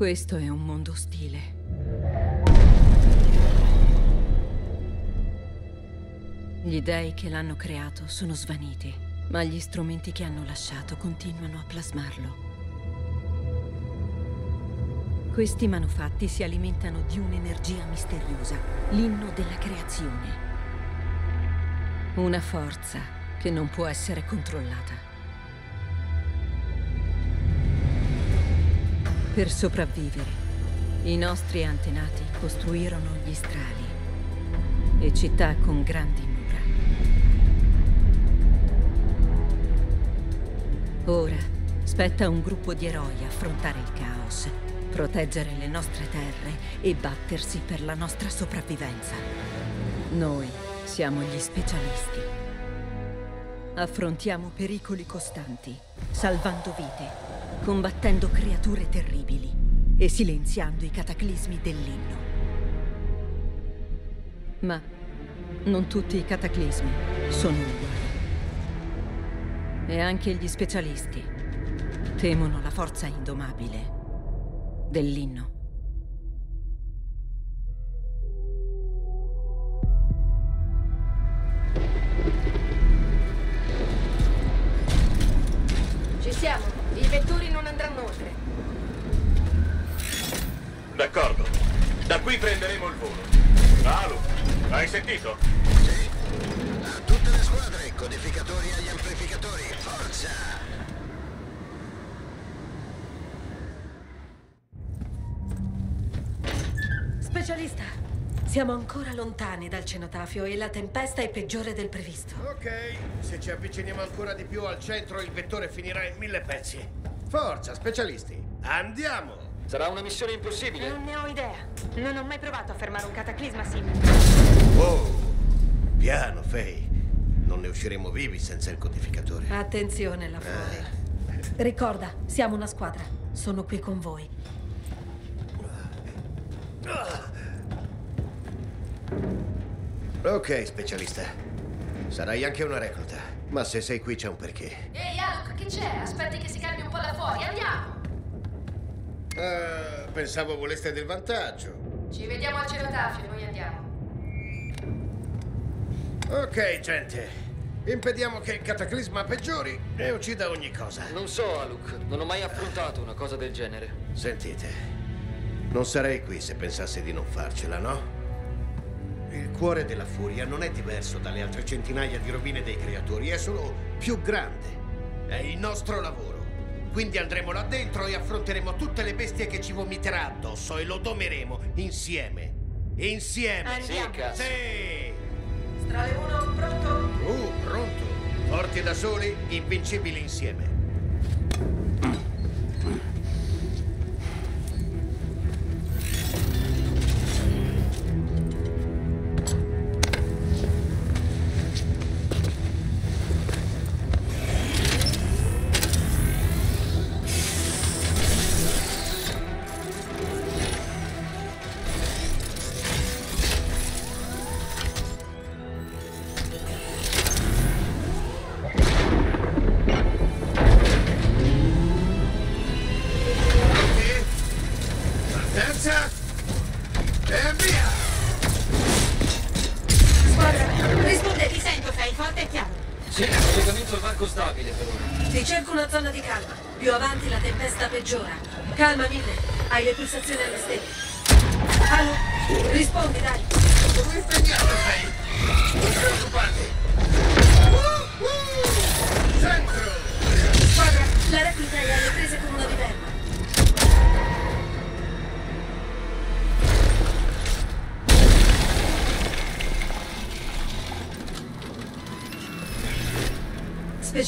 Questo è un mondo ostile. Gli dei che l'hanno creato sono svaniti, ma gli strumenti che hanno lasciato continuano a plasmarlo. Questi manufatti si alimentano di un'energia misteriosa, l'inno della creazione. Una forza che non può essere controllata. Per sopravvivere, i nostri antenati costruirono gli strali e città con grandi mura. Ora spetta a un gruppo di eroi affrontare il caos, proteggere le nostre terre e battersi per la nostra sopravvivenza. Noi siamo gli specialisti. Affrontiamo pericoli costanti, salvando vite combattendo creature terribili e silenziando i cataclismi dell'inno. Ma non tutti i cataclismi sono uguali. E anche gli specialisti temono la forza indomabile dell'inno. Cenotafio e la tempesta è peggiore del previsto. Ok, se ci avviciniamo ancora di più al centro, il vettore finirà in mille pezzi. Forza, specialisti, andiamo! Sarà una missione impossibile. Non ne ho idea. Non ho mai provato a fermare un cataclisma simile. Wow! Piano, Faye. Non ne usciremo vivi senza il codificatore. Attenzione là fuori. Ricorda, siamo una squadra. Sono qui con voi. Ok, specialista. Sarai anche una recluta. Ma se sei qui c'è un perché. Ehi, Alok, che c'è? Aspetti che si calmi un po' là fuori. Andiamo! Ah, pensavo voleste del vantaggio. Ci vediamo al cenotafio, noi andiamo. Ok, gente. Impediamo che il cataclisma peggiori e uccida ogni cosa. Non so, Aluk. Non ho mai affrontato una cosa del genere. Sentite, non sarei qui se pensassi di non farcela, no? Il cuore della furia non è diverso dalle altre centinaia di rovine dei creatori, è solo più grande. È il nostro lavoro. Quindi andremo là dentro e affronteremo tutte le bestie che ci vomiterà addosso e lo domeremo insieme. Insieme. Andiamo. Sì! Strale 1, pronto? Uh, pronto. Forti da soli, invincibili insieme.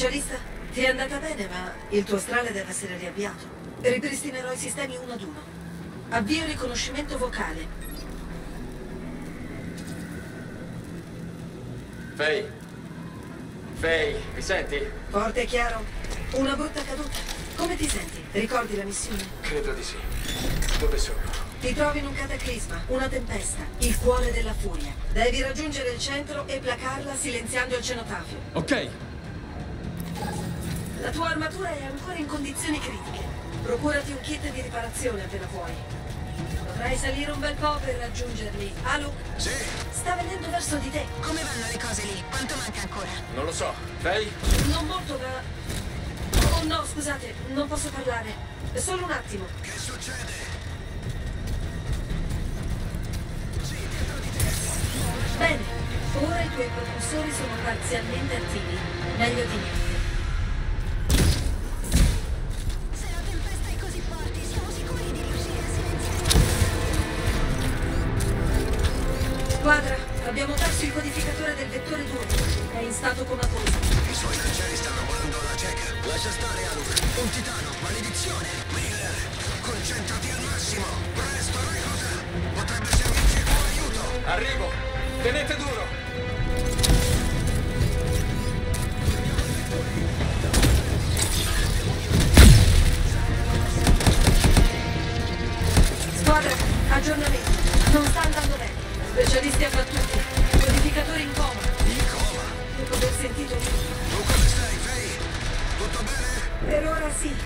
Specialista, ti è andata bene, ma il tuo strale deve essere riavviato. Ripristinerò i sistemi uno ad uno. Avvio riconoscimento vocale. Faye. Faye, mi senti? Forte e chiaro. Una brutta caduta. Come ti senti? Ricordi la missione? Credo di sì. Dove sono? Ti trovi in un cataclisma, una tempesta, il cuore della furia. Devi raggiungere il centro e placarla silenziando il cenotafio. Ok, La tua armatura è ancora in condizioni critiche. procurati un kit di riparazione appena puoi. Dovrai salire un bel po' per raggiungerli. Alu? Sì? Sta venendo verso di te. Come vanno le cose lì? Quanto manca ancora? Non lo so. Fei? Non molto, ma... Oh no, scusate, non posso parlare. Solo un attimo. Che succede? Bene, ora i tuoi propulsori sono parzialmente attivi. Meglio di niente. Squadra, abbiamo perso il codificatore del vettore 2. È in stato comatoso. I suoi lancieri stanno volando alla cieca. Lascia stare, Aluk. Un titano, maledizione. Miller, concentrati al massimo. Presto, recluta. Potrebbe servirci il tuo aiuto. Arrivo! Tenete duro! Squadra, aggiornamento. Non sta andando bene. Specialisti abbattuti. Codificatore in coma. In coma. Dopo aver sentito tutto. Tu come stai, Fei? Tutto bene? Per ora sì,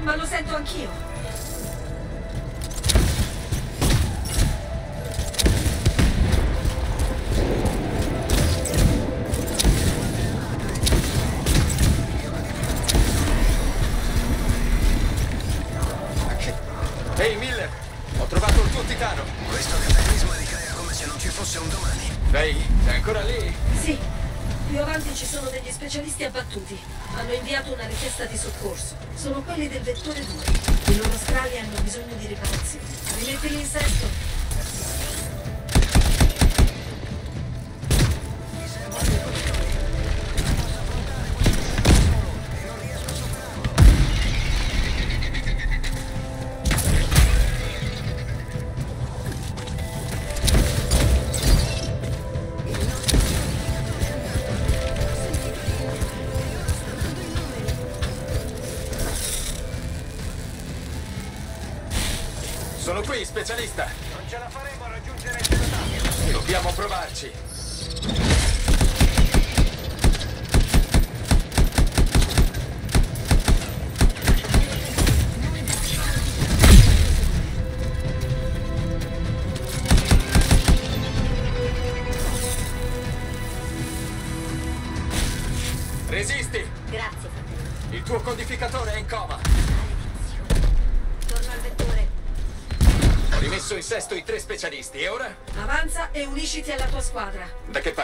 ma lo sento anch'io. Ehi, Miller! Ho trovato il tuo titano! Fosse un domani. Fei, sei ancora lì? Sì, più avanti ci sono degli specialisti abbattuti. Hanno inviato una richiesta di soccorso. Sono quelli del vettore 2. I loro strali hanno bisogno di riparazione. Rimettili in sesto. Sono qui, specialisti e ora? Avanza e unisciti alla tua squadra. Da che parte?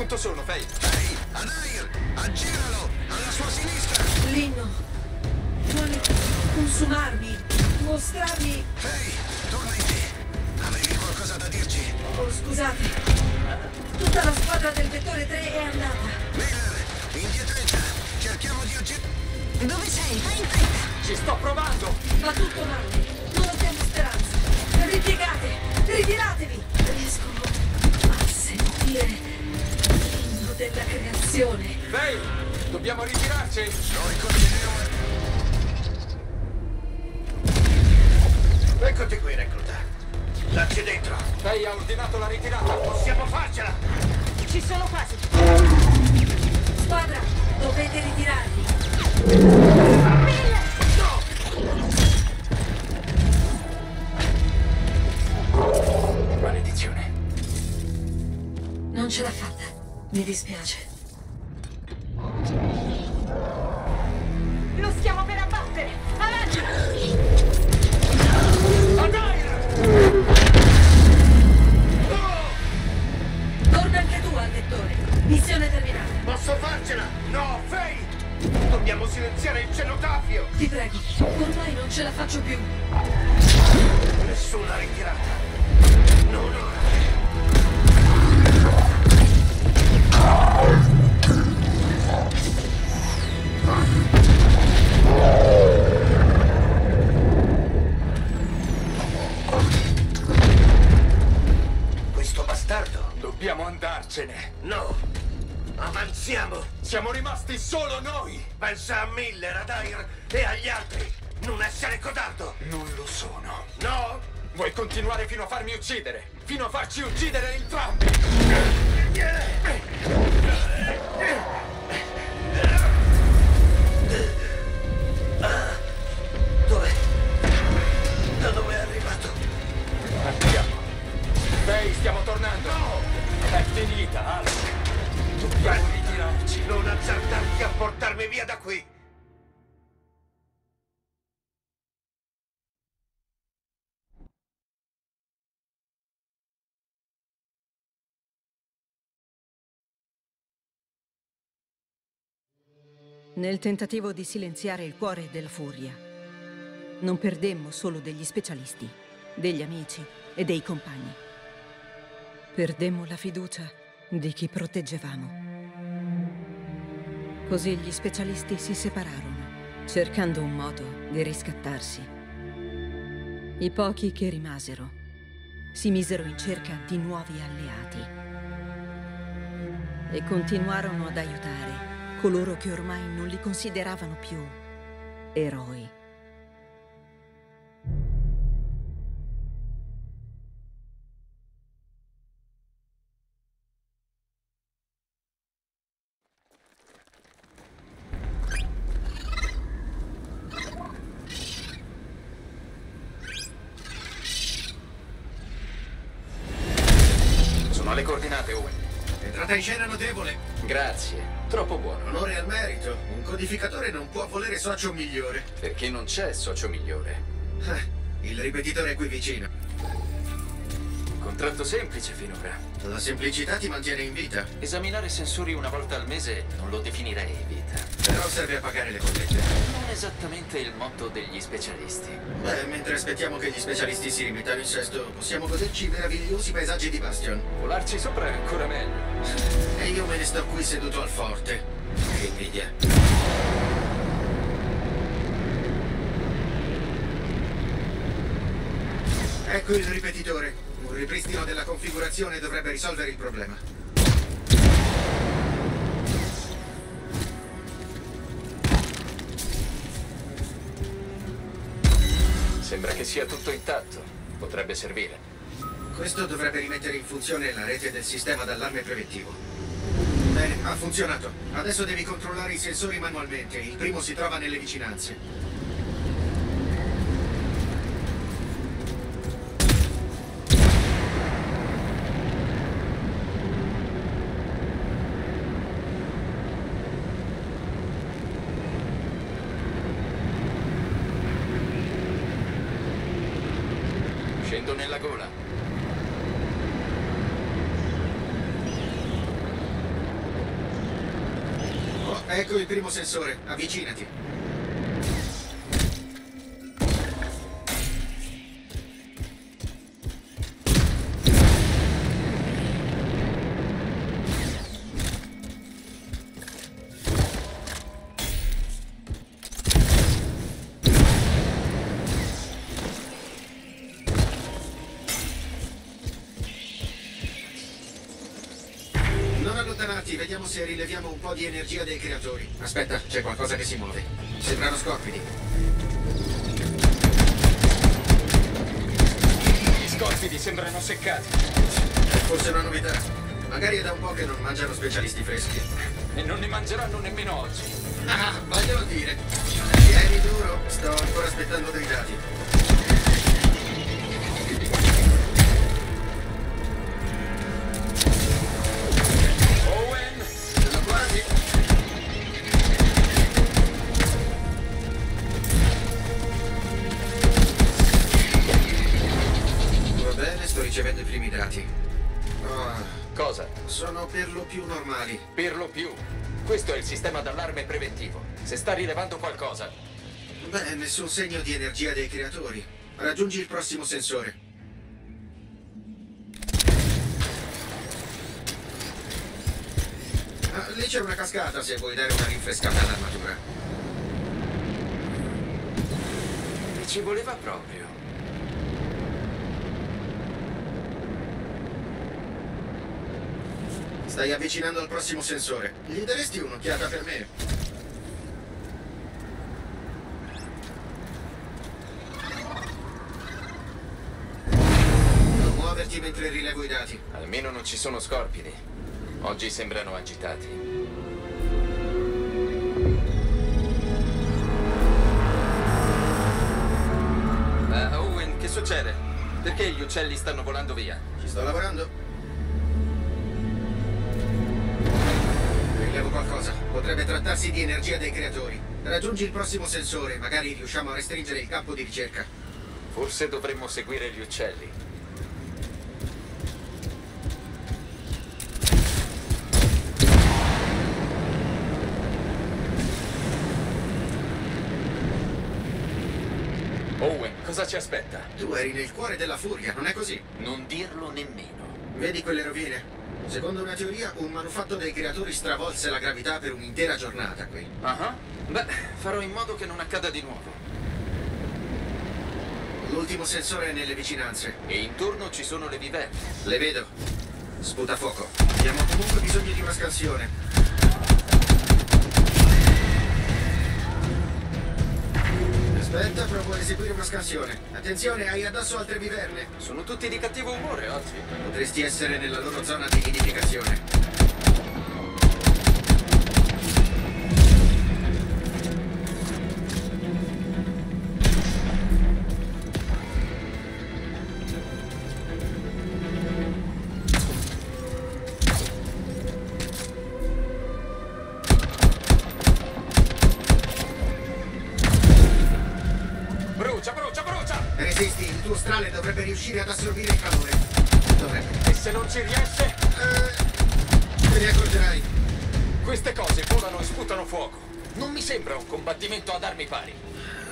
Punto sono, Fei? Ehi, Adair, aggiralo. Alla sua sinistra. Linno, vuole consumarmi, mostrarmi... Ehi, torna in te. Avevi qualcosa da dirci? Oh, scusate. Tutta la squadra del vettore 3 è andata. Miller, indietreggia. Cerchiamo di aggirare. Dove sei? Fai in fretta. Ci sto provando! Va tutto male. Non abbiamo speranza. Ripiegate, ritiratevi. Riesco a sentire della creazione. Fei! Dobbiamo ritirarci! Noi continuiamo. Eccoti qui, recluta. Dacci dentro. Fei ha ordinato la ritirata! Possiamo farcela! Ci sono quasi. Squadra, dovete ritirarvi. Maledizione. Non ce l'ha fatta. Mi dispiace. Lo uccidere? Fino a farci uccidere Nel tentativo di silenziare il cuore della furia, non perdemmo solo degli specialisti, degli amici e dei compagni. Perdemmo la fiducia di chi proteggevamo. Così gli specialisti si separarono, cercando un modo di riscattarsi. I pochi che rimasero si misero in cerca di nuovi alleati e continuarono ad aiutare coloro che ormai non li consideravano più eroi. Socio migliore. Perché non c'è socio migliore. Eh, Il ripetitore è qui vicino. Contratto semplice finora. La semplicità ti mantiene in vita, Esaminare sensori una volta al mese non lo definirei vita. però serve a pagare le bollette. Non esattamente il motto degli specialisti. Beh, mentre aspettiamo che gli specialisti si rimettano in sesto, possiamo goderci i meravigliosi paesaggi di Bastion. Volarci sopra è ancora meglio. E io me ne sto qui seduto al forte. Che invidia. Ecco il ripetitore. Un ripristino della configurazione dovrebbe risolvere il problema. Sembra che sia tutto intatto. Potrebbe servire. Questo dovrebbe rimettere in funzione la rete del sistema d'allarme preventivo. Bene, ha funzionato. Adesso devi controllare i sensori manualmente. Il primo si trova nelle vicinanze. Scendo nella gola. Oh, ecco il primo sensore. Avvicinati. Un po' di energia dei creatori. Aspetta, c'è qualcosa che si muove. Sembrano scorpidi. Gli scorpidi sembrano seccati. È forse una novità. Magari è da un po' che non mangiano specialisti freschi. E non ne mangeranno nemmeno oggi. Ah, voglio dire. Tieni duro, sto ancora aspettando dei dati. Sto ricevendo i primi dati. Ah, Cosa? sono per lo più normali. Per lo più. Questo è il sistema d'allarme preventivo. Se sta rilevando qualcosa, Beh, nessun segno di energia dei creatori. Raggiungi il prossimo sensore. Ah, lì c'è una cascata se vuoi dare una rinfrescata all'armatura. ci voleva proprio. Sta stai avvicinando al prossimo sensore. Gli daresti un'occhiata per me? Non muoverti mentre rilevo i dati. Almeno non ci sono scorpidi. Oggi sembrano agitati. Eh, Owen, che succede? Perché gli uccelli stanno volando via? Ci sto lavorando? Rilevo qualcosa. Potrebbe trattarsi di energia dei creatori. Raggiungi il prossimo sensore, magari riusciamo a restringere il campo di ricerca. Forse dovremmo seguire gli uccelli. Owen, cosa ci aspetta? Tu eri nel cuore della furia, non è così? Non dirlo nemmeno. Vedi quelle rovine? Secondo una teoria, un manufatto dei creatori stravolse la gravità per un'intera giornata qui. Ah, Beh, farò in modo che non accada di nuovo. L'ultimo sensore è nelle vicinanze. E intorno ci sono le viventi. Le vedo. Sputa fuoco. Abbiamo comunque bisogno di una scansione. Aspetta, provo a eseguire una scansione. Attenzione, hai addosso altre viverne. Sono tutti di cattivo umore oggi. Potresti essere nella loro zona di nidificazione.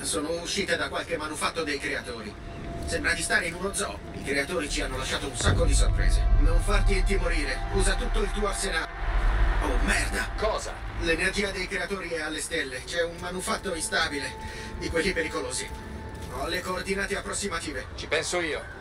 Sono uscite da qualche manufatto dei creatori. Sembra di stare in uno zoo. I creatori ci hanno lasciato un sacco di sorprese. Non farti intimorire. Usa tutto il tuo arsenale. Oh, merda! Cosa? L'energia dei creatori è alle stelle. C'è un manufatto instabile. Di quelli pericolosi. Ho le coordinate approssimative. Ci penso io.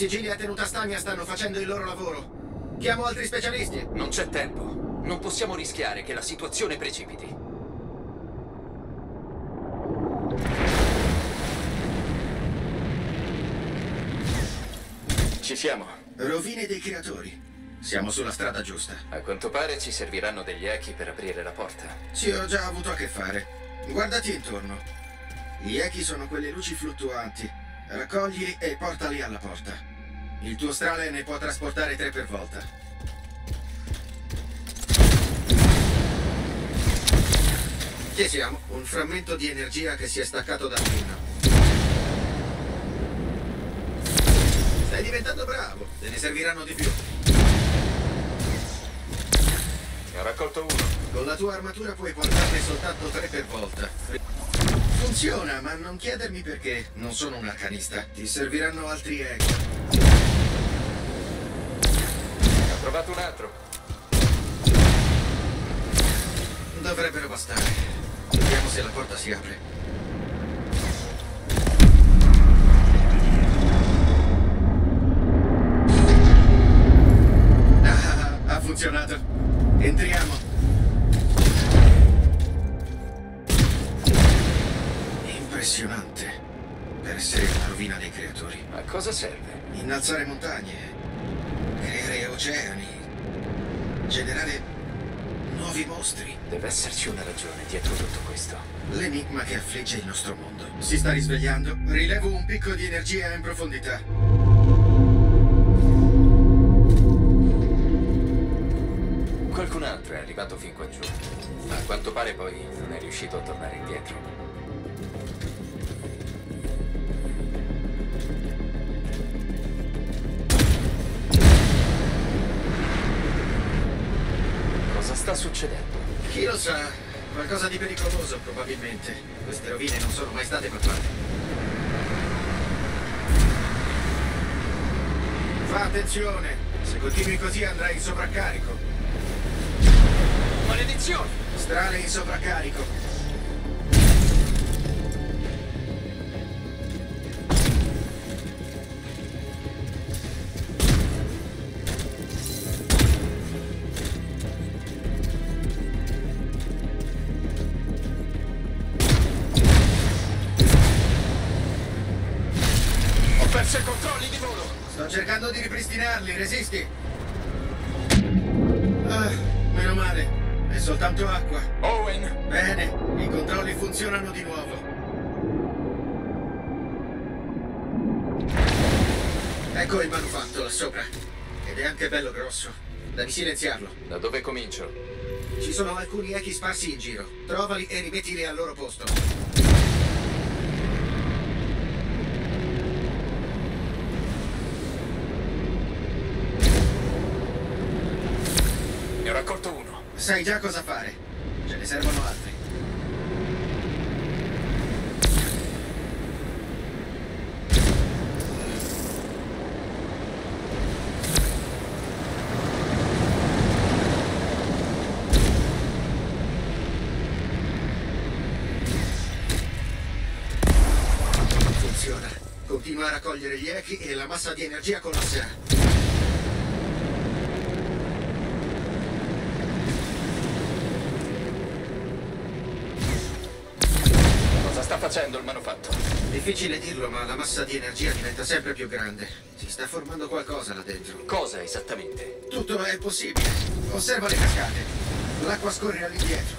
Sigilli a tenuta stagna stanno facendo il loro lavoro. Chiamo altri specialisti. Non c'è tempo. Non possiamo rischiare che la situazione precipiti. Ci siamo. Rovine dei creatori. Siamo sulla strada giusta. A quanto pare ci serviranno degli echi per aprire la porta. Sì, ho già avuto a che fare. Guardati intorno. Gli echi sono quelle luci fluttuanti. Raccoglili e portali alla porta. Il tuo strale ne può trasportare tre per volta. Chi siamo? Un frammento di energia che si è staccato dal pinno. Stai diventando bravo. Te ne serviranno di più. Ne ho raccolto uno. Con la tua armatura puoi portarne soltanto tre per volta. Funziona, ma non chiedermi perché. Non sono un arcanista. Ti serviranno altri echi. Trovato un altro. Dovrebbero bastare. Vediamo se la porta si apre. Ah, ha funzionato. Entriamo. Impressionante. Per essere una rovina dei creatori. A cosa serve? Innalzare montagne, oceani, generare nuovi mostri. Deve esserci una ragione dietro tutto questo. L'enigma che affligge il nostro mondo. Si sta risvegliando. Rilevo un picco di energia in profondità. Qualcun altro è arrivato fin qua giù. A quanto pare poi non è riuscito a tornare indietro. Sta succedendo? Chi lo sa? Qualcosa di pericoloso, probabilmente. Queste rovine non sono mai state mappate. Fa attenzione! Se continui così andrai in sovraccarico. maledizione! Strane in sovraccarico. Resisti. Ah, meno male. È soltanto acqua. Owen! Bene, i controlli funzionano di nuovo. Ecco il manufatto là sopra. Ed è anche bello grosso. Devi silenziarlo. Da dove comincio? Ci sono alcuni echi sparsi in giro. Trovali e rimettili al loro posto. Ne ho raccolto uno. Sai già cosa fare. Ce ne servono altri. Funziona. Continua a raccogliere gli echi e la massa di energia collasserà. Facendo il manufatto? Difficile dirlo, ma la massa di energia diventa sempre più grande. Si sta formando qualcosa là dentro. Cosa esattamente? Tutto è possibile. Osserva le cascate. L'acqua scorre all'indietro.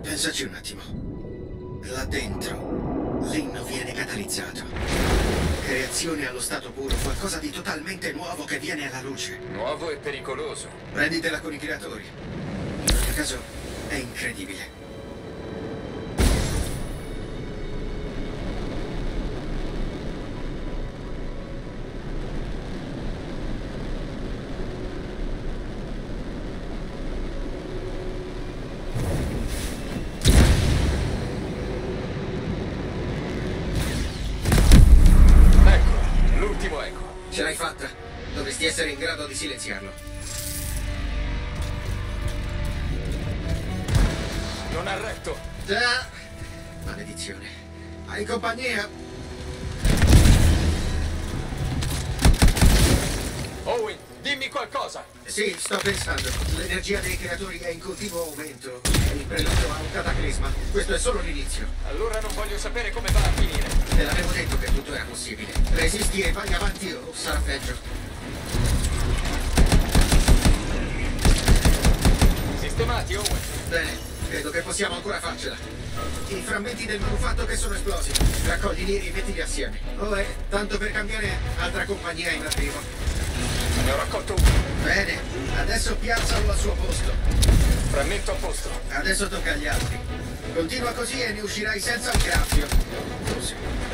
Pensaci un attimo. Là dentro, l'inno viene catalizzato. Creazione allo stato puro, qualcosa di totalmente nuovo che viene alla luce. Nuovo e pericoloso. Prenditela con i creatori. In ogni caso, è incredibile. Ecco, l'ultimo eco. Ce l'hai fatta. Dovresti essere in grado di silenziarlo. Compagnia? Owen, dimmi qualcosa. Sì, sto pensando. L'energia dei creatori è in continuo aumento. E il preludio a un cataclisma. Questo è solo l'inizio. Allora non voglio sapere come va a finire. Te l'avevo detto che tutto era possibile. Resisti e vai avanti o sarà peggio. Sistemati, Owen. Bene, credo che possiamo ancora farcela. I frammenti del manufatto che sono esplosi. Raccoglili e rimettili assieme. Oh, eh, tanto per cambiare, altra compagnia in arrivo. Ne ho raccolto uno. Bene, adesso piazzalo al suo posto. Frammento a posto. Adesso tocca agli altri. Continua così e ne uscirai senza un graffio. Forse.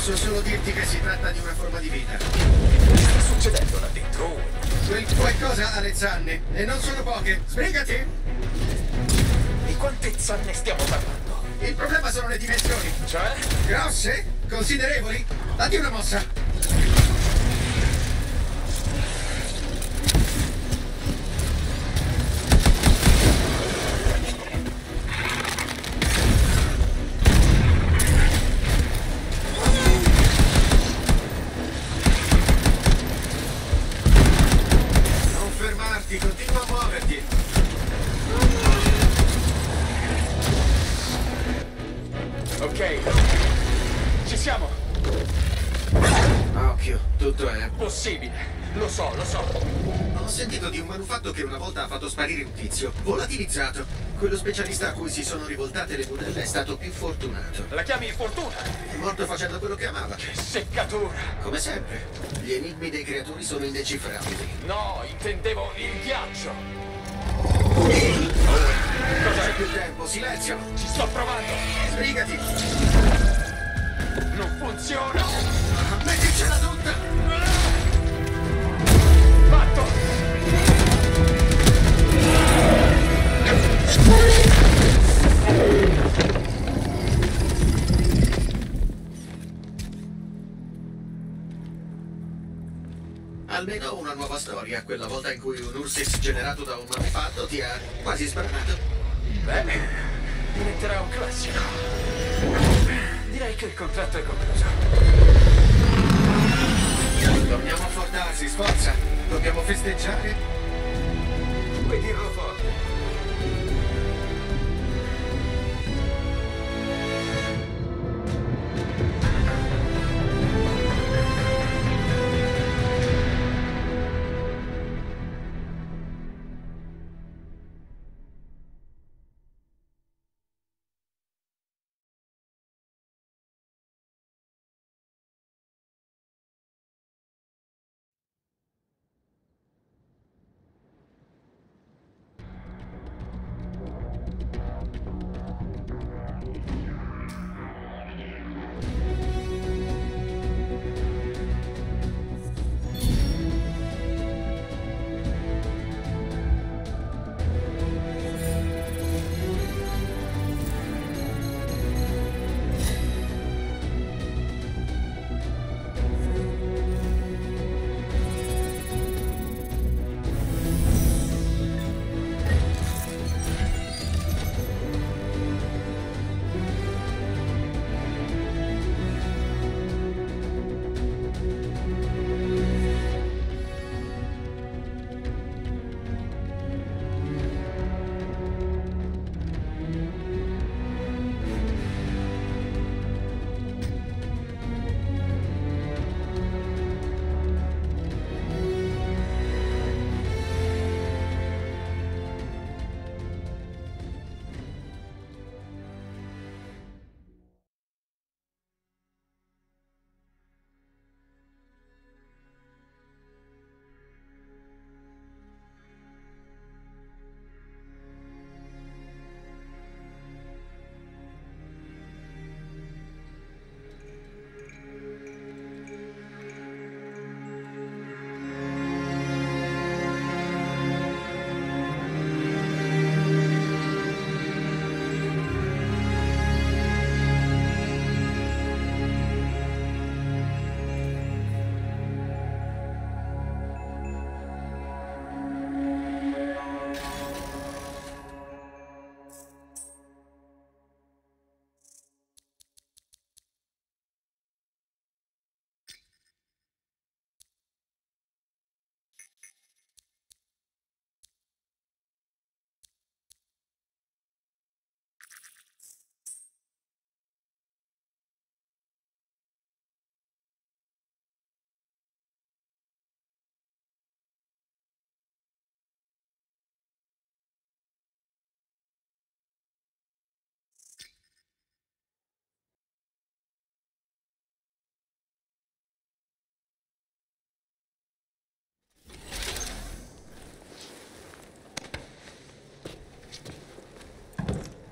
Posso solo dirti che si tratta di una forma di vita. Che sta succedendo là dentro? Quel qualcosa ha le zanne, e non sono poche. Sbrigati! Di quante zanne stiamo parlando? Il problema sono le dimensioni. Cioè? Grosse? Considerevoli? Datti una mossa. Tizio, volatilizzato. Quello specialista a cui si sono rivoltate le budelle è stato più fortunato. La chiami fortuna? È morto facendo quello che amava. Che seccatura. Come sempre, gli enigmi dei creatori sono indecifrabili. No, intendevo il ghiaccio. Cos'è? c'è più tempo, silenzialo! Ci sto provando. Sbrigati! Non funziona. Metticela tutta! Fatto. Almeno una nuova storia, quella volta in cui un Ursis generato da un manefatto ti ha quasi sbranato. Beh, diventerà un classico. Direi che il contratto è concluso. Torniamo a Fordarsi, sforza! Dobbiamo festeggiare? Puoi dirlo forte.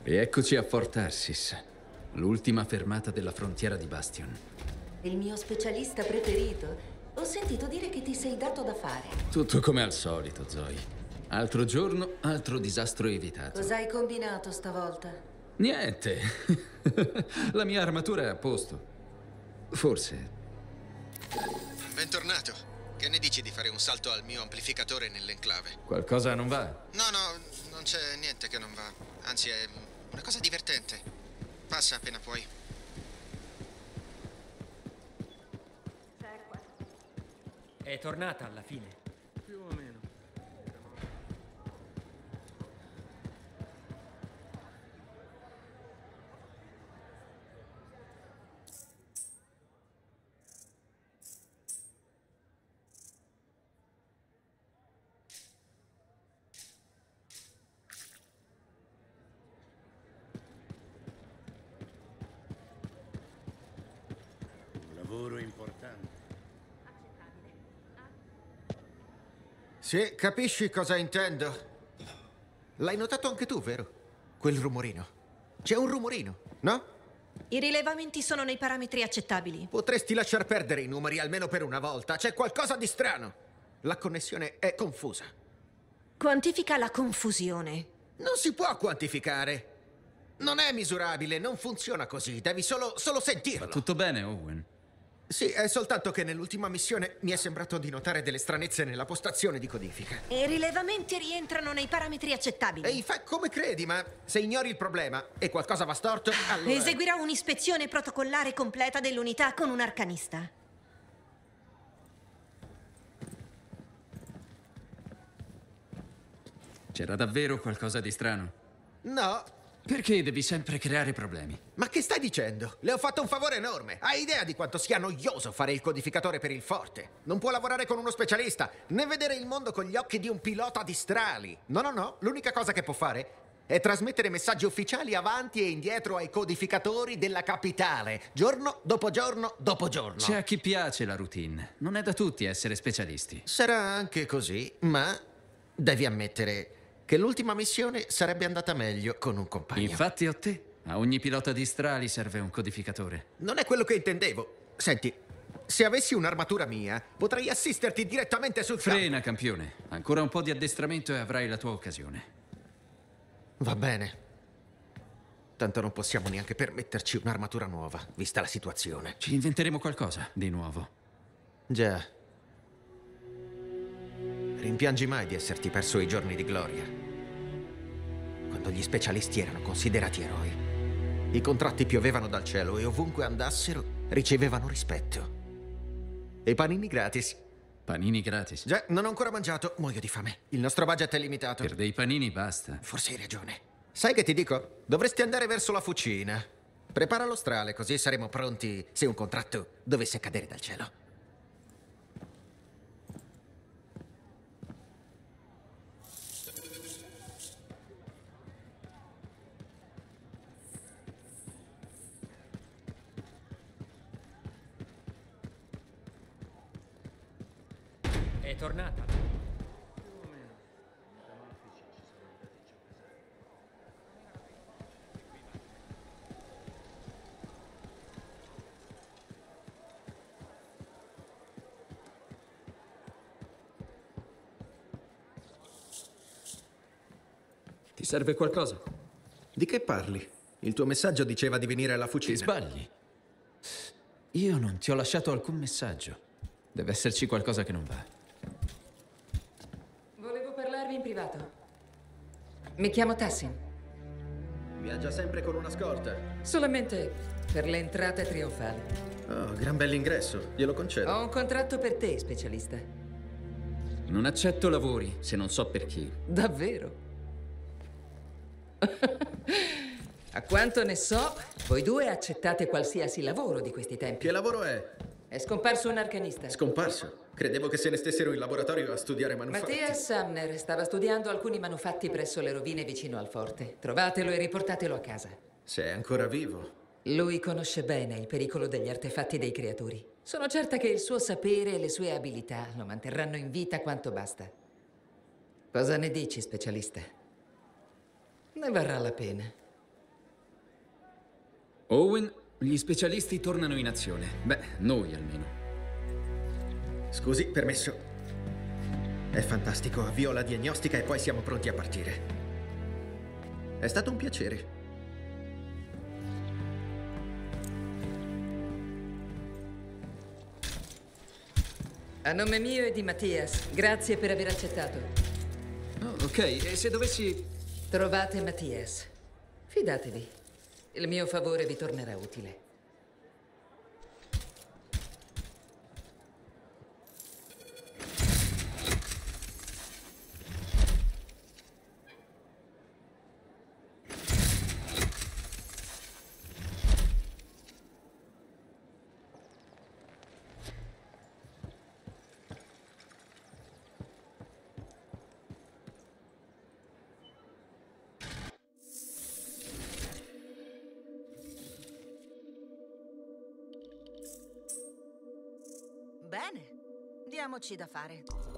E eccoci a Fort Arsis, l'ultima fermata della frontiera di Bastion. Il mio specialista preferito. Ho sentito dire che ti sei dato da fare. Tutto come al solito, Zoe. Altro giorno, altro disastro evitato. Cos'hai combinato stavolta? Niente. La mia armatura è a posto. Forse. Bentornato. Che ne dici di fare un salto al mio amplificatore nell'enclave? Qualcosa non va? No, no, non c'è niente che non va. Anzi, è una cosa divertente. Passa appena puoi. È tornata alla fine. Più o meno. Sì, capisci cosa intendo? L'hai notato anche tu, vero? Quel rumorino. C'è un rumorino, no? I rilevamenti sono nei parametri accettabili. Potresti lasciar perdere i numeri almeno per una volta. C'è qualcosa di strano. La connessione è confusa. Quantifica la confusione. Non si può quantificare. Non è misurabile, non funziona così. Devi solo, solo sentirlo. Va tutto bene, Owen? Sì, è soltanto che nell'ultima missione mi è sembrato di notare delle stranezze nella postazione di codifica. I rilevamenti rientrano nei parametri accettabili. Ehi, fa come credi, ma se ignori il problema e qualcosa va storto, allora... Eseguirà un'ispezione protocollare completa dell'unità con un arcanista. C'era davvero qualcosa di strano? No. Perché devi sempre creare problemi? Ma che stai dicendo? Le ho fatto un favore enorme. Hai idea di quanto sia noioso fare il codificatore per il forte? Non può lavorare con uno specialista, né vedere il mondo con gli occhi di un pilota di strali. No, no, no. L'unica cosa che può fare è trasmettere messaggi ufficiali avanti e indietro ai codificatori della capitale, giorno dopo giorno dopo giorno. C'è a chi piace la routine. Non è da tutti essere specialisti. Sarà anche così, ma devi ammettere che l'ultima missione sarebbe andata meglio con un compagno. Infatti a te, a ogni pilota di strali serve un codificatore. Non è quello che intendevo. Senti, se avessi un'armatura mia, potrei assisterti direttamente sul campo. Frena, campione. Ancora un po' di addestramento e avrai la tua occasione. Va bene. Tanto non possiamo neanche permetterci un'armatura nuova, vista la situazione. Ci inventeremo qualcosa di nuovo. Già. Rimpiangi mai di esserti perso i giorni di gloria? Quando gli specialisti erano considerati eroi. I contratti piovevano dal cielo e ovunque andassero ricevevano rispetto. E panini gratis. Panini gratis? Già, non ho ancora mangiato, muoio di fame. Il nostro budget è limitato. Per dei panini basta. Forse hai ragione. Sai che ti dico? Dovresti andare verso la fucina. Prepara lo strale, così saremo pronti se un contratto dovesse cadere dal cielo. Tornata. Ti serve qualcosa? Di che parli? Il tuo messaggio diceva di venire alla fucina. Ti sbagli. Io non ti ho lasciato alcun messaggio. Deve esserci qualcosa che non va. Privato. Mi chiamo Tassin. Viaggia sempre con una scorta. Solamente per le entrate trionfali. Oh, gran bell'ingresso. Glielo concedo. Ho un contratto per te, specialista. Non accetto lavori se non so per chi. Davvero? A quanto ne so, voi due accettate qualsiasi lavoro di questi tempi. Che lavoro è? È scomparso un arcanista. Scomparso? Credevo che se ne stessero in laboratorio a studiare manufatti. Mattia Sumner stava studiando alcuni manufatti presso le rovine vicino al forte. Trovatelo e riportatelo a casa. Se è ancora vivo. Lui conosce bene il pericolo degli artefatti dei creatori. Sono certa che il suo sapere e le sue abilità lo manterranno in vita quanto basta. Cosa ne dici, specialista? Ne varrà la pena. Owen, gli specialisti tornano in azione. Beh, noi almeno. Scusi, permesso. È fantastico, avvio la diagnostica e poi siamo pronti a partire. È stato un piacere. A nome mio e di Mattias, grazie per aver accettato. Oh, ok, e se dovessi... Trovate Mattias. Fidatevi. Il mio favore vi tornerà utile. Da fare.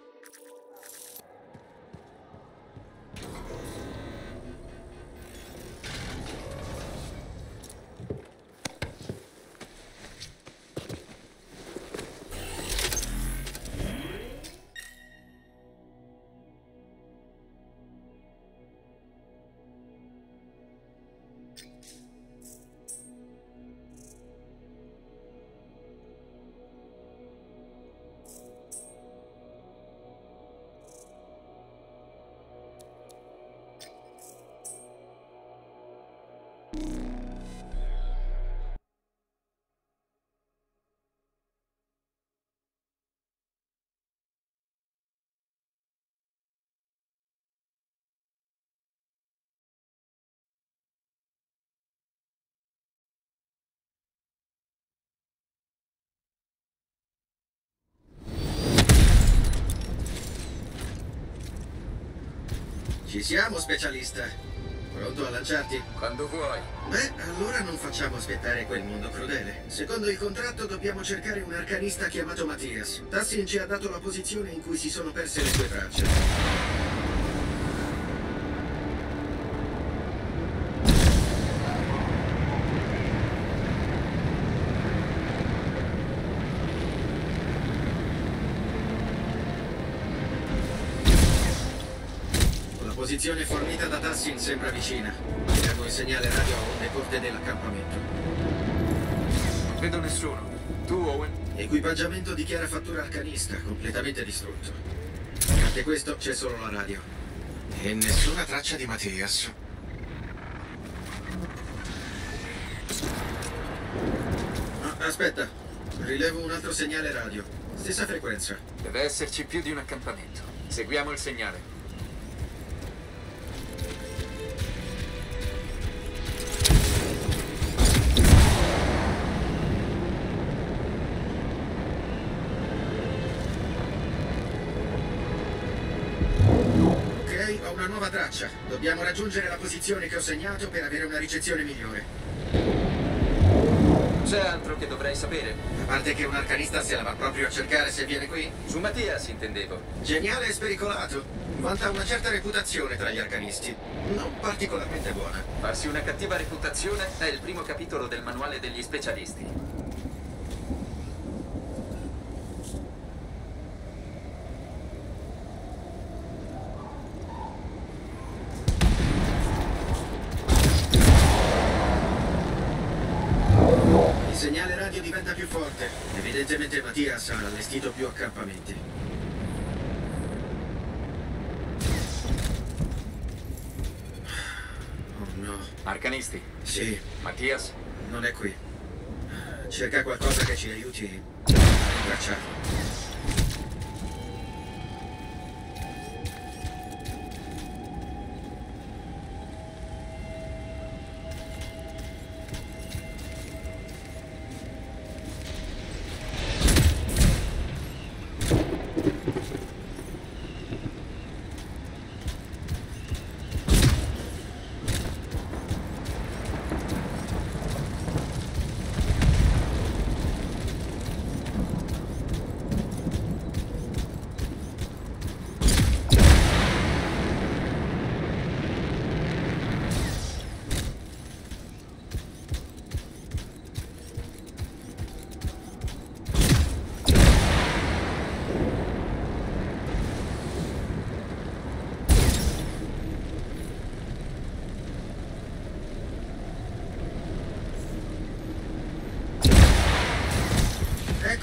Ci siamo, specialista. Pronto a lanciarti? Quando vuoi. Beh, allora non facciamo aspettare quel mondo crudele. Secondo il contratto dobbiamo cercare un arcanista chiamato Mattias. Tassin ci ha dato la posizione in cui si sono perse le sue tracce. La posizione fornita da Tassin sembra vicina. Abbiamo il segnale radio a onde corte dell'accampamento. Non vedo nessuno. Tu, Owen? Equipaggiamento dichiara fattura arcanista, completamente distrutto. Anche questo c'è solo la radio. E nessuna traccia di Mattias. Aspetta, rilevo un altro segnale radio. Stessa frequenza. Deve esserci più di un accampamento. Seguiamo il segnale. Traccia. Dobbiamo raggiungere la posizione che ho segnato per avere una ricezione migliore. C'è altro che dovrei sapere? A parte che un arcanista se la va proprio a cercare se viene qui. Su Mattias intendevo. Geniale e spericolato. Vanta una certa reputazione tra gli arcanisti. Non particolarmente buona. Farsi una cattiva reputazione è il primo capitolo del manuale degli specialisti. Il segnale radio diventa più forte. Evidentemente Mattias ha allestito più accampamenti. Oh no. Arcanisti? Sì, Mattias? non è qui. Cerca qualcosa che ci aiuti a rintracciarlo.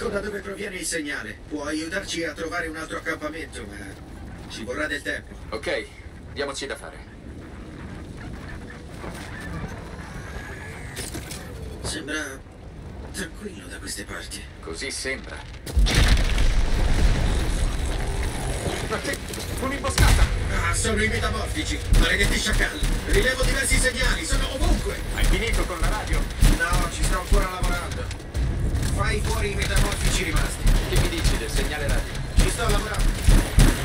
Ecco da dove proviene il segnale. Può aiutarci a trovare un altro accampamento, ma ci vorrà del tempo. Ok, diamoci da fare. Sembra tranquillo da queste parti. Così sembra. Ma che? Un'imboscata! Ah, sono i metamorfici, maledetti sciacalli. Rilevo diversi segnali, sono ovunque. Hai finito con la radio? No, ci sto ancora. Fai fuori i metamorfici rimasti. Che mi dici del segnale radio? Ci sto lavorando.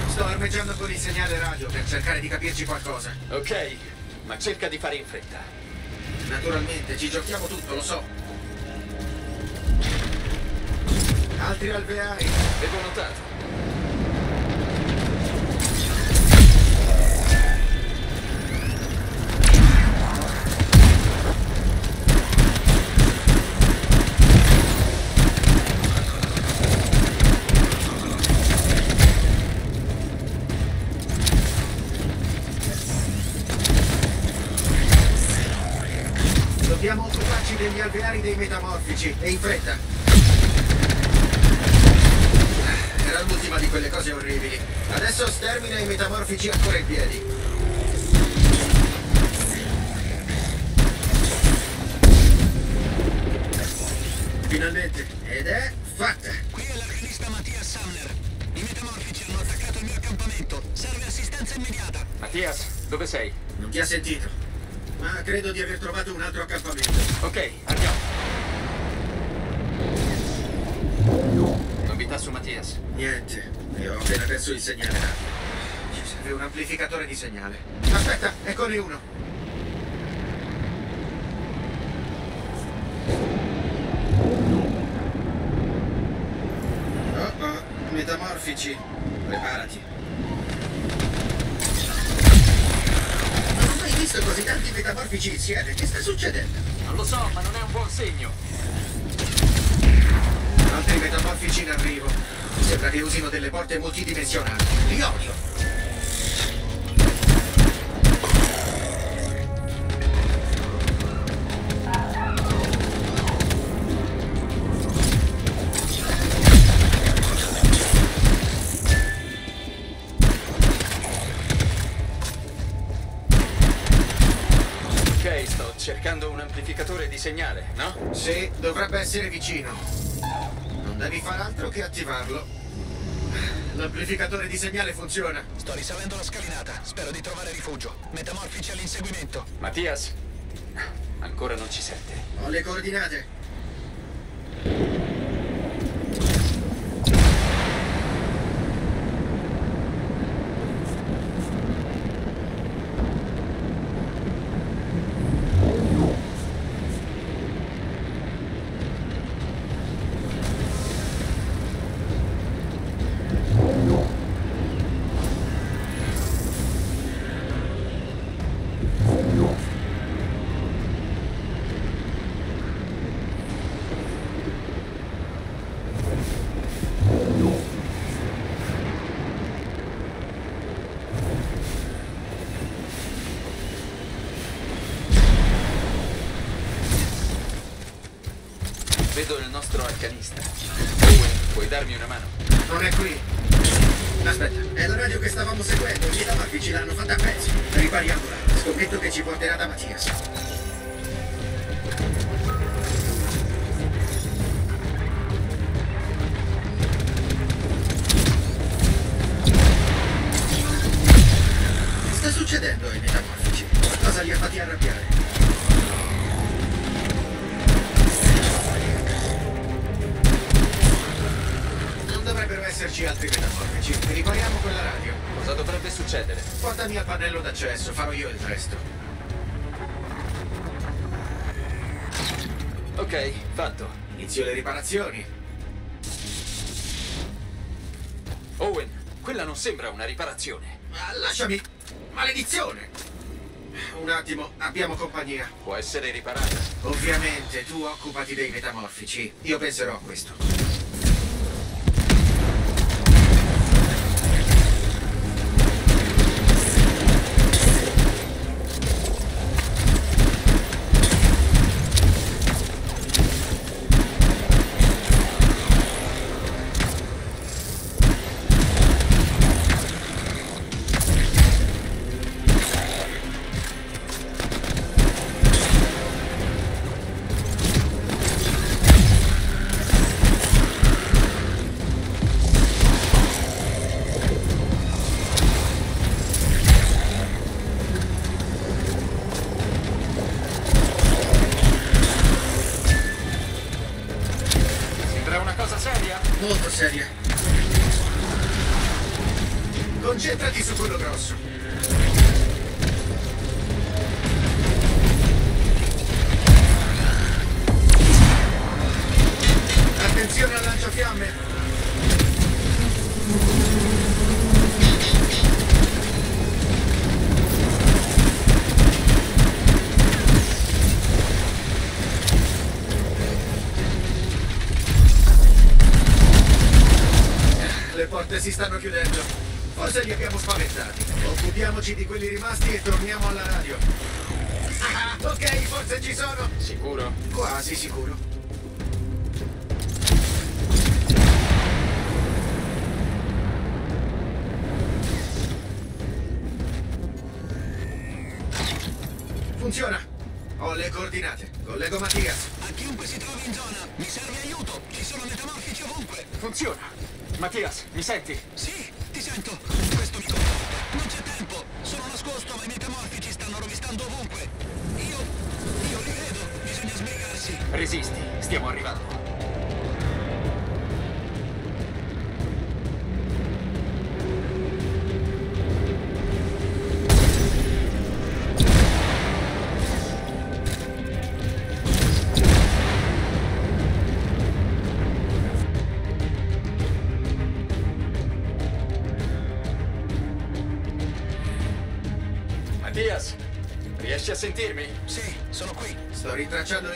Sto armeggiando con il segnale radio per cercare di capirci qualcosa. Ok, ma cerca di fare in fretta. Naturalmente, ci giochiamo tutto, lo so. Altri alveari. Avevo notato. Degli alveari dei metamorfici e in fretta. Era l'ultima di quelle cose orribili. Adesso stermina i metamorfici ancora in piedi. Finalmente. Ed è fatta. Qui è l'arcanista Mattias Sumner. I metamorfici hanno attaccato il mio accampamento. Serve assistenza immediata. Mattias, dove sei? Non ti ha sentito. Ma credo di aver trovato un altro accampamento. Ok, andiamo. Novità su Mattias? Niente. E ho appena perso il segnale radio. Ci serve un amplificatore di segnale. Aspetta, eccone uno. Oh oh, metamorfici. Preparati. Tanti metamorfici insieme. Che sta succedendo? Non lo so, ma non è un buon segno. Altri metamorfici in arrivo. Sembra che usino delle porte multidimensionali. Li odio. Segnale, no? Sì, dovrebbe essere vicino. Non devi far altro che attivarlo. L'amplificatore di segnale funziona. Sto risalendo la scalinata. Spero di trovare rifugio. Metamorfici all'inseguimento. Mattias, ancora non ci sente. Ho le coordinate. Vedo il nostro arcanista. Owen, puoi darmi una mano? Non è qui. Aspetta, è la radio che stavamo seguendo. I metamorfici l'hanno fatta a pezzi. Ripariamola. Scommetto che ci porterà da Mattias. Farò io il resto. Ok, fatto. Inizio le riparazioni. Owen, quella non sembra una riparazione. Ma lasciami! Maledizione! Un attimo, abbiamo compagnia. Può essere riparata. Ovviamente, tu occupati dei metamorfici. Io penserò a questo.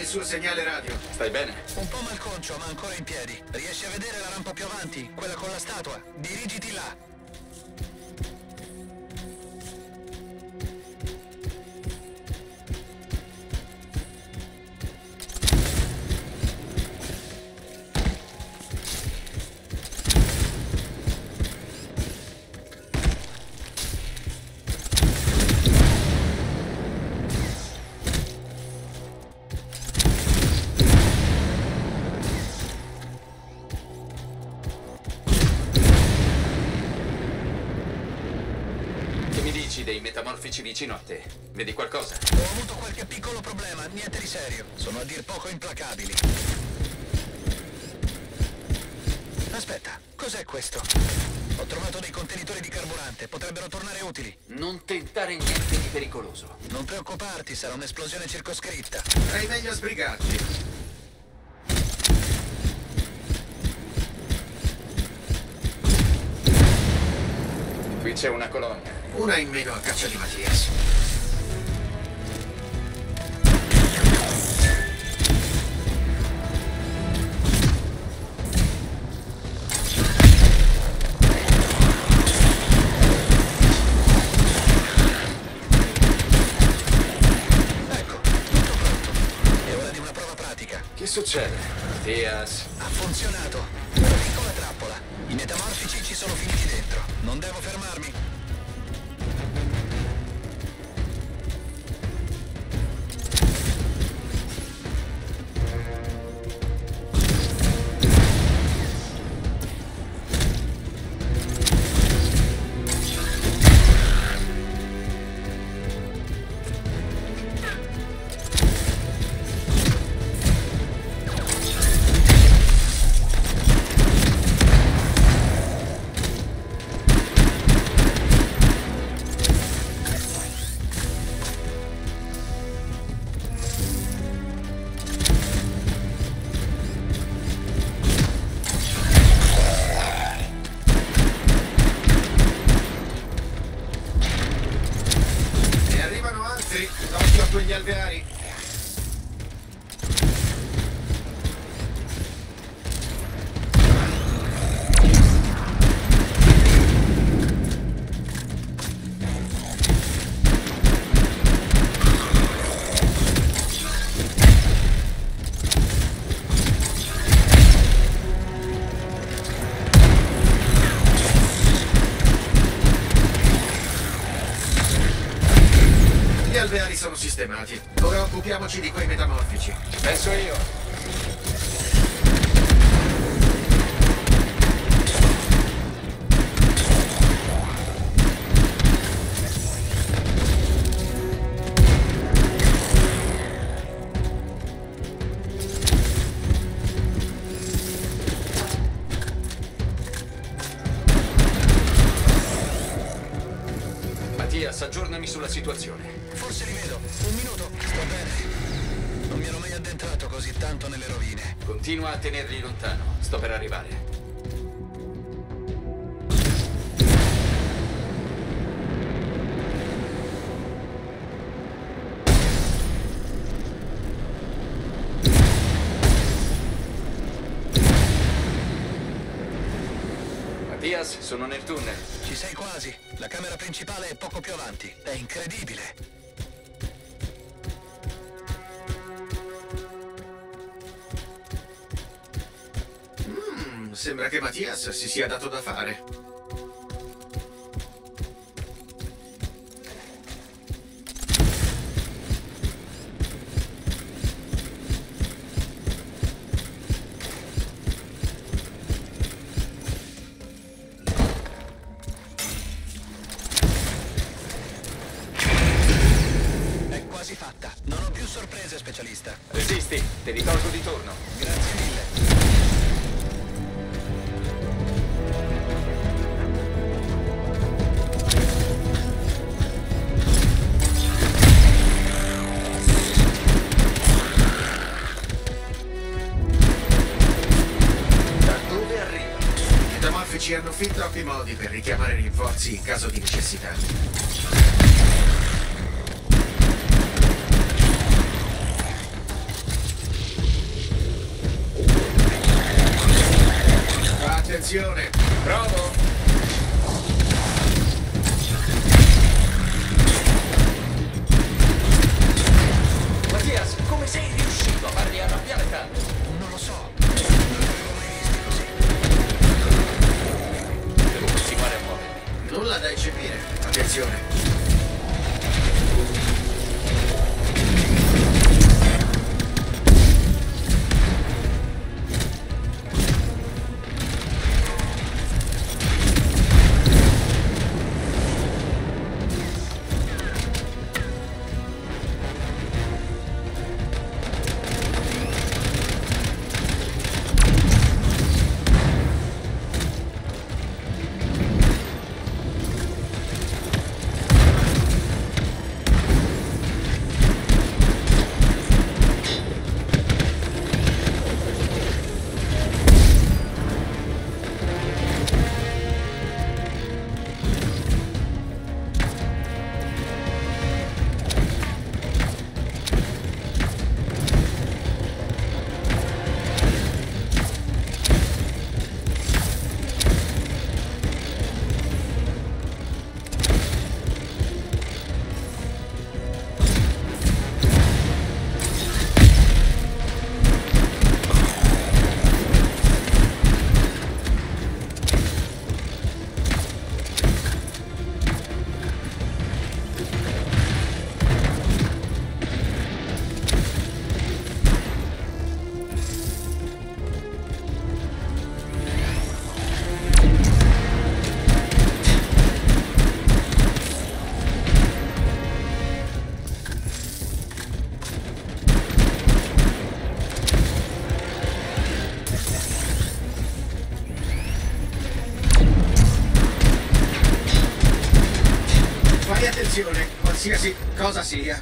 Suo segnale radio. Stai bene? Un po' malconcio, ma ancora in piedi. Riesci a vedere la rampa più avanti? Quella con la statua? Dirigiti là. Metamorfici vicino a te? Vedi qualcosa? Ho avuto qualche piccolo problema, niente di serio. Sono a dir poco implacabili. Aspetta, cos'è questo? Ho trovato dei contenitori di carburante, potrebbero tornare utili. Non tentare niente di pericoloso. Non preoccuparti, sarà un'esplosione circoscritta. Farei meglio a c'è una colonia. Una in meno a caccia di Mattias. È ora di una prova pratica. Che succede? Mattias. Ha funzionato. Sistemati. Ora occupiamoci di quei metamorfici. Penso io. Avanti. È incredibile. Mm, sembra che Mattias si sia dato da fare. Fin troppi modi per richiamare rinforzi in caso di necessità. Cosa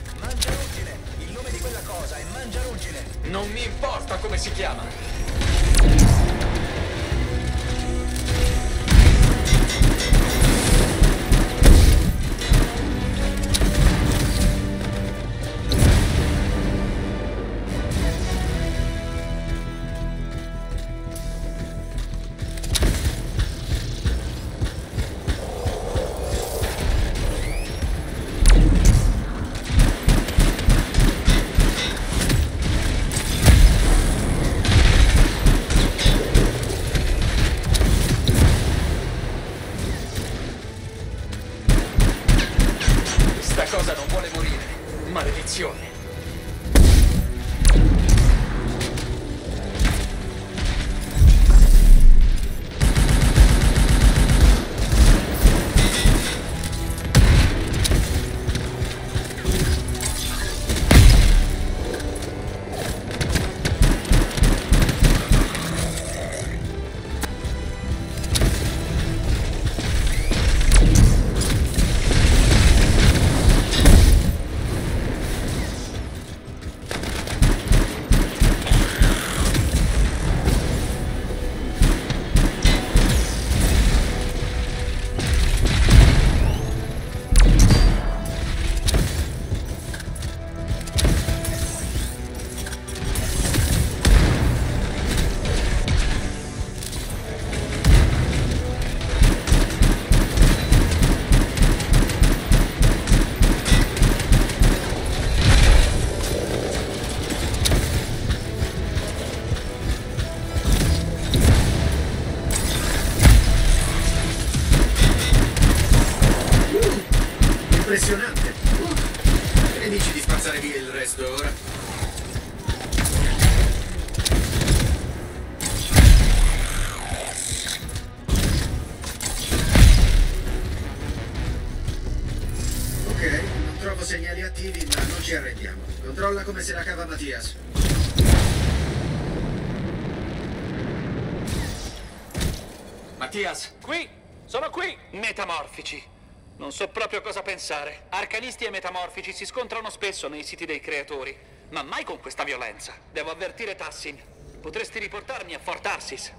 pensare. Arcanisti e metamorfici si scontrano spesso nei siti dei creatori, ma mai con questa violenza. Devo avvertire Tassin. Potresti riportarmi a Fort Arsis.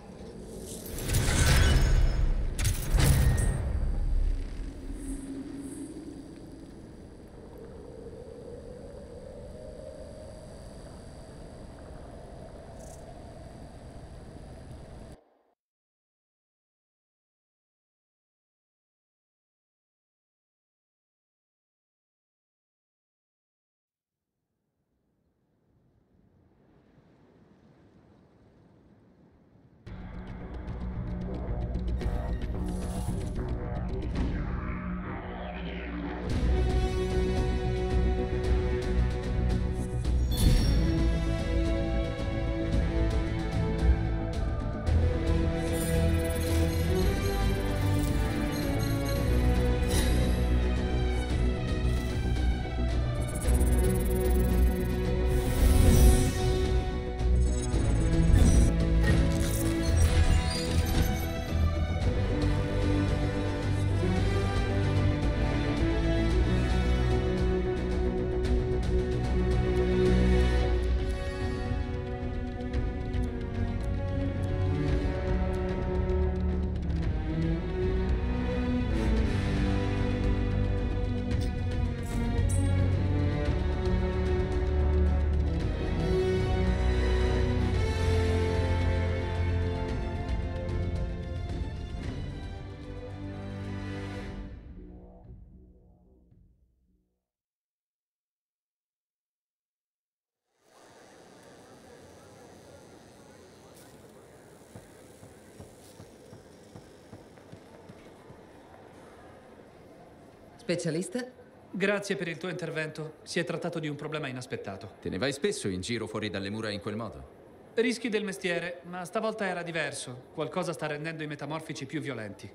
Specialista? Grazie per il tuo intervento. Si è trattato di un problema inaspettato. Te ne vai spesso in giro fuori dalle mura in quel modo? Rischi del mestiere, ma stavolta era diverso. Qualcosa sta rendendo i metamorfici più violenti.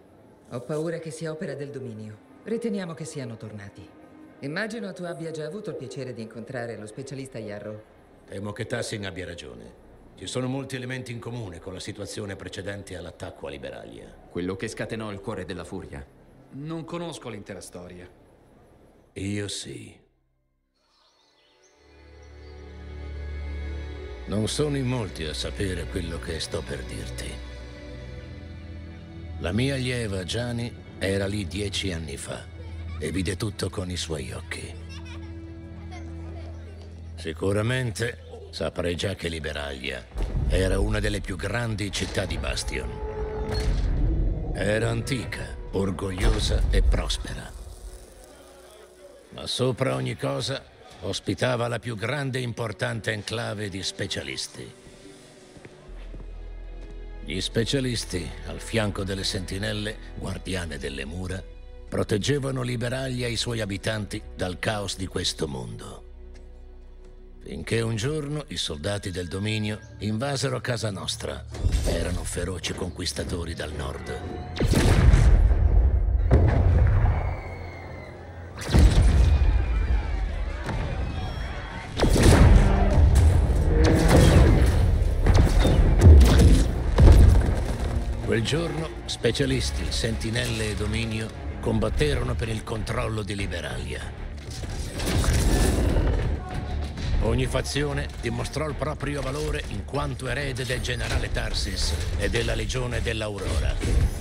Ho paura che sia opera del dominio. Riteniamo che siano tornati. Immagino tu abbia già avuto il piacere di incontrare lo specialista Yarrow. Temo che Tassin abbia ragione. Ci sono molti elementi in comune con la situazione precedente all'attacco a Liberalia. Quello che scatenò il cuore della furia. Non conosco l'intera storia. Io sì. Non sono in molti a sapere quello che sto per dirti. La mia allieva Gianni era lì dieci anni fa e vide tutto con i suoi occhi. Sicuramente saprei già che Liberaglia era una delle più grandi città di Bastion. Era antica, orgogliosa e prospera. Ma sopra ogni cosa ospitava la più grande e importante enclave di specialisti. Gli specialisti, al fianco delle sentinelle, guardiane delle mura, proteggevano Liberaglia e i suoi abitanti dal caos di questo mondo. Finché un giorno i soldati del dominio invasero casa nostra. Erano feroci conquistatori dal nord. Quel giorno, specialisti, sentinelle e dominio combatterono per il controllo di Liberalia. Ogni fazione dimostrò il proprio valore in quanto erede del generale Tarsis e della legione dell'Aurora.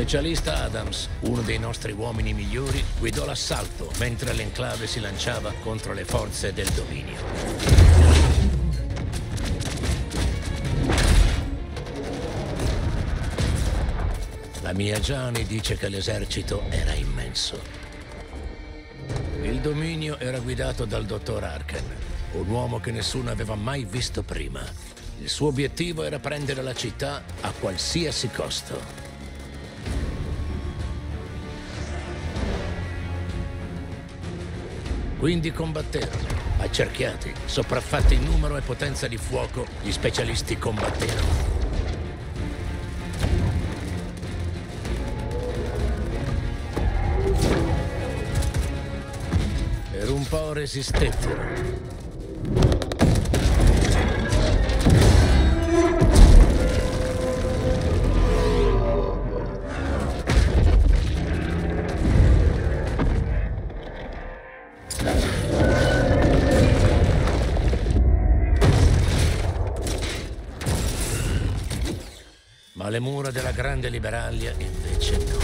Specialista Adams, uno dei nostri uomini migliori, guidò l'assalto mentre l'enclave si lanciava contro le forze del dominio. La mia Gianni dice che l'esercito era immenso. Il dominio era guidato dal dottor Arken, un uomo che nessuno aveva mai visto prima. Il suo obiettivo era prendere la città a qualsiasi costo. Quindi combatterono, accerchiati, sopraffatti in numero e potenza di fuoco, gli specialisti combatterono. Per un po' resistettero. Mura della grande Liberalia invece no.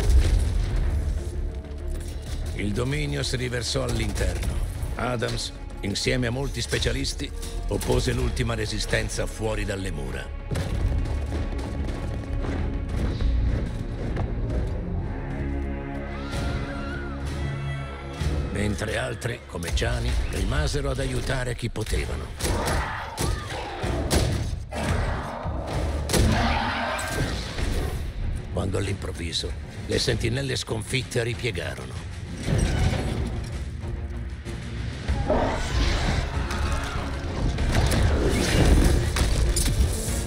Il dominio si riversò all'interno. Adams, insieme a molti specialisti, oppose l'ultima resistenza fuori dalle mura. Mentre altri, come Gianni, rimasero ad aiutare chi potevano. Quando all'improvviso le sentinelle sconfitte ripiegarono.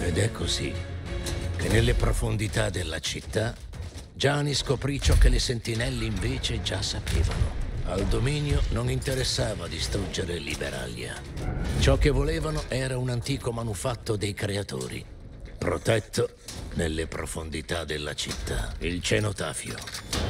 Ed è così che nelle profondità della città Gianni scoprì ciò che le sentinelle invece già sapevano. Al dominio non interessava distruggere Liberalia. Ciò che volevano era un antico manufatto dei creatori, protetto nelle profondità della città, il cenotafio.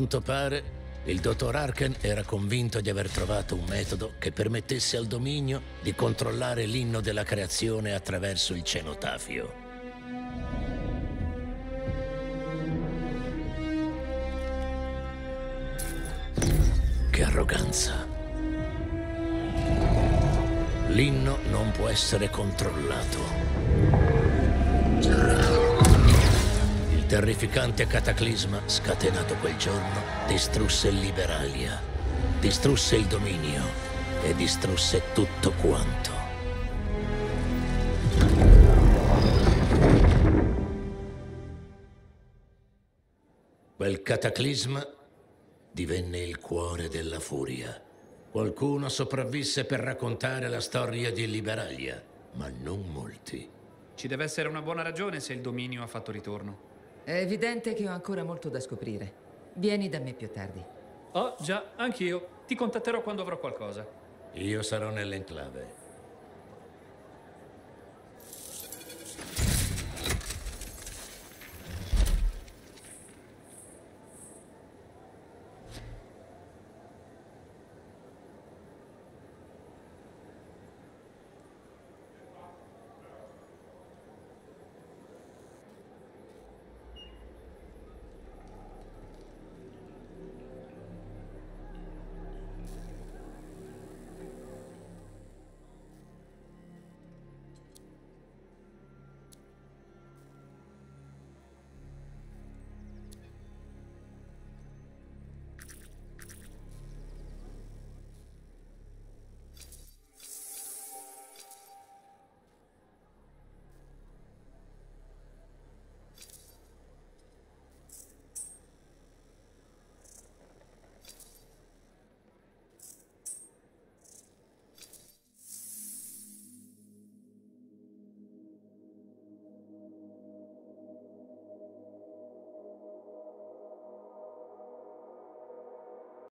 Quanto pare, il dottor Arken era convinto di aver trovato un metodo che permettesse al dominio di controllare l'inno della creazione attraverso il cenotafio. Che arroganza. L'inno non può essere controllato. Terrificante cataclisma scatenato quel giorno distrusse Liberalia, distrusse il dominio e distrusse tutto quanto. Quel cataclisma divenne il cuore della furia. Qualcuno sopravvisse per raccontare la storia di Liberaglia, ma non molti. Ci deve essere una buona ragione se il dominio ha fatto ritorno. È evidente che ho ancora molto da scoprire. Vieni da me più tardi. Oh, già, anch'io. Ti contatterò quando avrò qualcosa. Io sarò nell'enclave.